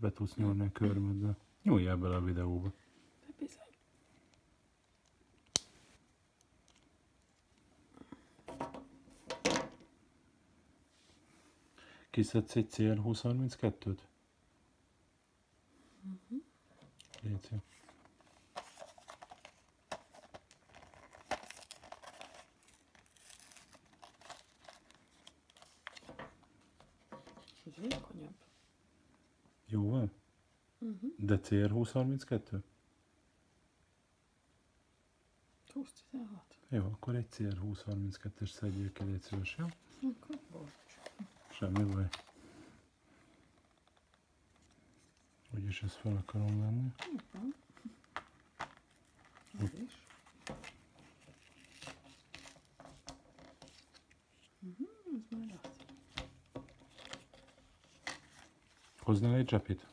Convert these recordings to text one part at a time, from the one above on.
be tudsz nyúlni a körmöddel. Nyúljál bele a videóba. De bizony. Kiszedsz egy CL2032-t? Légy jó. Ez vékonyabb. Jó van? Uh-huh. De CR2032? 2016. Jó, akkor egy CR2032-es szedjél ki, légy szíves, jó? Akkor bocs. Semmi baj. Úgyis ezt fel akarom venni. Hoppá. Ez is. Uh-huh, ez már az. Egy zsepit?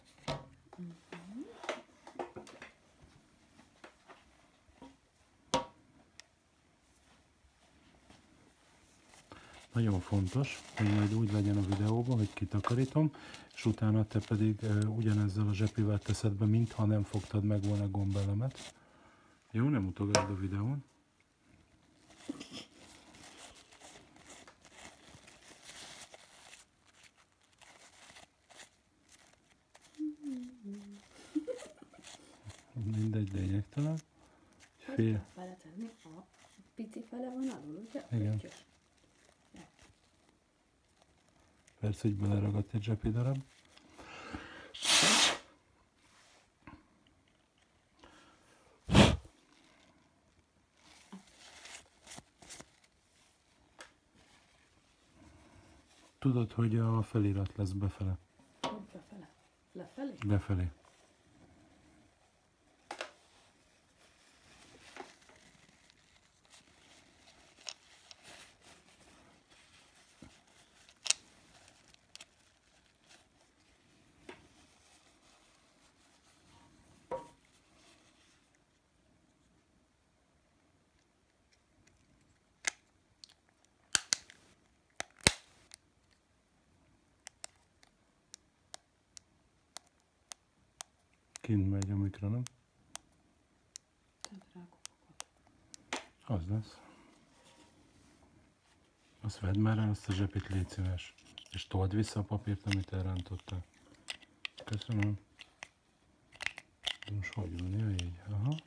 Nagyon fontos, hogy majd úgy legyen a videóban, hogy kitakarítom, és utána te pedig ugyanezzel a zsepivel teszed be, mintha nem fogtad meg volna gombelemet. Jó, nem utogasd a videón. Mindegy, lényegtelen. Fél. Beletenni a pici fele van alul, ugye? Igen. Persze, hogy beleragadt egy zsepi darab. Tudod, hogy a felirat lesz befele. Befele? Lefelé? Befelé. Kint megy a mikro, nem? Az lesz. Azt vedd már el, azt a zsepit légy szíves. És told vissza a papírt, amit elrántottál. Köszönöm. Most hogy van